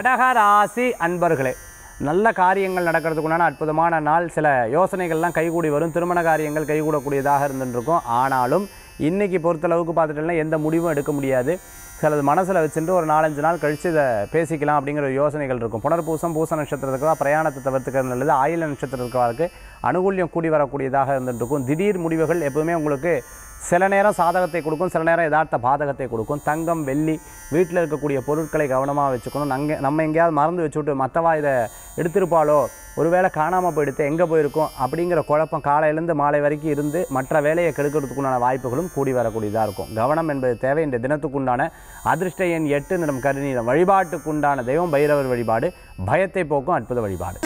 கடகராசி அன்பர்களே நல்ல காரியங்கள் நடக்கிறதுக்குண்டான அற்புதமான நாள். சில யோசனைகள்லாம் கைகூடி வரும். திருமண காரியங்கள் கைகூடக்கூடியதாக இருந்துருக்கும் ஆனாலும் இன்றைக்கி பொறுத்தளவுக்கு பார்த்துட்டோம்னா எந்த முடிவும் எடுக்க முடியாது. சிலது மனசில் வச்சுட்டு ஒரு நாலஞ்சு நாள் கழித்து இதை பேசிக்கலாம் அப்படிங்கிற ஒரு யோசனைகள் இருக்கும். புனர்பூசம் பூச நட்சத்திரத்துக்கு பிரயாணத்தை தவிர்த்துக்கிறது நல்லது. ஆயில நட்சத்திரத்துக்கு அனுகூல்யம் கூடி வரக்கூடியதாக இருந்துட்டு இருக்கும் திடீர் முடிவுகள் எப்பவுமே உங்களுக்கு சில நேரம் சாதகத்தை கொடுக்கும் சில நேரம் யதார்த்த பாதகத்தை கொடுக்கும். தங்கம் வெள்ளி வீட்டில் இருக்கக்கூடிய பொருட்களை கவனமாக வச்சுக்கணும். நங்கே நம்ம எங்கேயாவது மறந்து வச்சுட்டு மற்றவா இதை எடுத்திருப்பாளோ ஒருவேளை காணாமல் போயிடுத்து எங்கே போயிருக்கோம் அப்படிங்கிற குழப்பம் காலையிலேருந்து மாலை வரைக்கும் இருந்து மற்ற வேலையை கெடுக்கிறதுக்குண்டான வாய்ப்புகளும் கூடி வரக்கூடியதாக இருக்கும். கவனம் என்பது தேவை. இந்த தினத்துக்குண்டான அதிர்ஷ்ட எண் எட்டு நிறம் கருநீரம் வழிபாட்டுக்குண்டான தெய்வம் பைரவர் வழிபாடு பயத்தை போக்கும் அற்புத வழிபாடு.